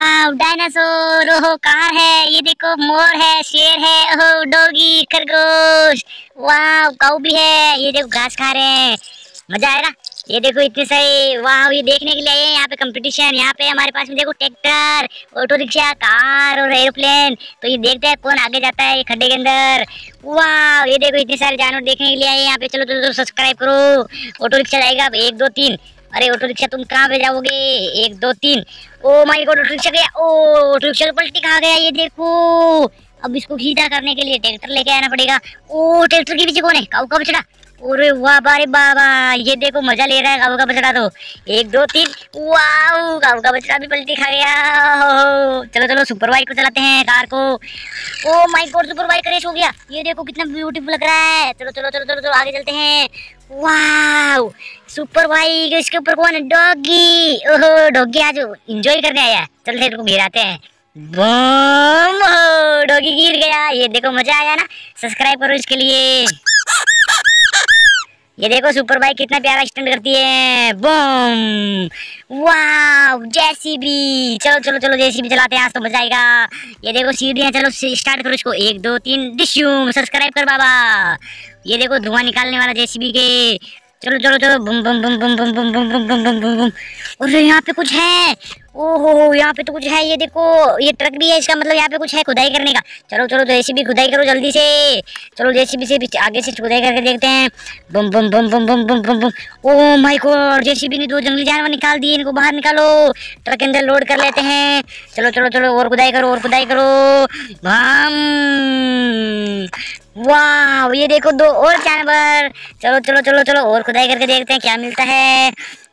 Dinosaur, ओहो, car है, ये देखो, मोर है, शेर है, ओहो, डोगी, खरगोश वाह काऊ भी है, ये देखो, घास खा रहे हैं, मज़ा आएगा ये देखो, इतने सारे वाह ये देखने के लिए आए यहाँ पे कंपटीशन यहाँ पे हमारे पास में देखो ट्रैक्टर ऑटो रिक्शा कार और एरोप्लेन तो ये देखते हैं कौन आगे जाता है, ये खड्डे के अंदर। वाह ये देखो, इतने सारे जानवर देखने के लिए आए यहाँ पे, चलो चलो सब्सक्राइब करो ऑटो रिक्शा जाएगा एक, दो, तीन अरे ऑटो रिक्शा तुम कहाँ पे जाओगे? एक, दो, तीन। Oh my god, auto rickshaw गया ओ, ऑटो रिक्शा पलटी कहा गया ये देखो। अब इसको सीधा करने के लिए ट्रैक्टर लेके आना पड़ेगा। ओ, ट्रैक्टर के पीछे कौन है? काऊ का बछड़ा अरे वाह, बारे बाबा, ये देखो, मज़ा ले रहा है काऊ का बछड़ा तो। एक, दो, तीन। वाह काऊ का बछड़ा भी पलटी खा गया। चलो चलो सुपर बाइक को चलाते हैं कार को। ओ my god super bike race हो गया। ये देखो कितना ब्यूटीफुल लग रहा है। चलो चलो चलो चलो चलो, आगे चलते हैं। वाह सुपर बाइक इसके ऊपर कौन है? डॉगी। ओहो, डॉगी आज एंजॉय करने आया चल चलते इसको गिराते हैं। बम! डॉगी गिर गया। ये देखो, मज़ा आया ना? सब्सक्राइब करो इसके लिए। ये देखो, सुपर बाइक कितना प्यारा स्टैंड करती है। बम! वाह जेसीबी। चलो चलो चलो, जेसीबी चलाते हैं। आज तो मज़ा आएगा। ये देखो, सीढ़ियाँ, चलो स्टार्ट करो इसको। एक, दो, तीन डिश्यूम सब्सक्राइब कर, बाबा। ये देखो, धुआँ निकालने वाला जेसीबी के। चलो चलो चलो बम बम बम बम बम बम बम बम बम बम बम बम अरे यहाँ पे कुछ है ओहो यहाँ पे तो कुछ है ये देखो ये ट्रक भी है इसका मतलब यहाँ पे कुछ है खुदाई करने का चलो चलो जेसीबी खुदाई करो जल्दी से चलो जेसीबी से आगे से खुदाई करके देखते हैं बम बम बम बम बम बम बम बम ओ माय गॉड जेसीबी ने दो जंगली जानवर निकाल दिए इनको बाहर निकालो ट्रक के अंदर लोड कर लेते हैं चलो चलो चलो और खुदाई करो और खुदाई करो बम वाह ये देखो दो और जानवर चलो चलो चलो चलो और खुदाई करके देखते हैं क्या मिलता है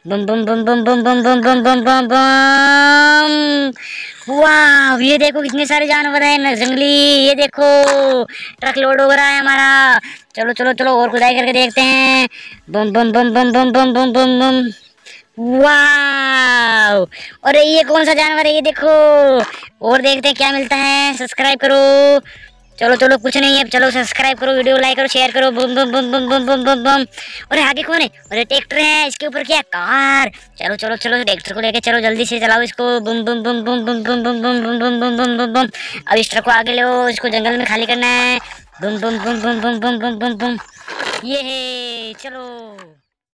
बम बम बम बम बम बम बम बम बम बम बम वाह ये देखो कितने सारे जानवर हैं जंगली ये देखो ट्रक लोड हो रहा है हमारा चलो चलो चलो और खुदाई करके देखते हैं बम बम बम बम बम बम बम बम बम वाह अरे ये कौन सा जानवर है ये देखो और देखते हैं क्या मिलता है सब्सक्राइब करो चलो चलो कुछ नहीं है चलो सब्सक्राइब करो वीडियो लाइक करो शेयर करो बम बम बम बम बम बम बम बम अरे आगे कौन है अरे ट्रैक्टर है इसके ऊपर क्या कार चलो चलो चलो ट्रैक्टर को लेके चलो जल्दी से चलाओ इसको बम बम बम बम बम बम बम बम बम बम बम बम बम बम अब इस ट्रक को आगे लो इसको जंगल में खाली करना है बम बम बम बम बम बम बम बम बम ये चलो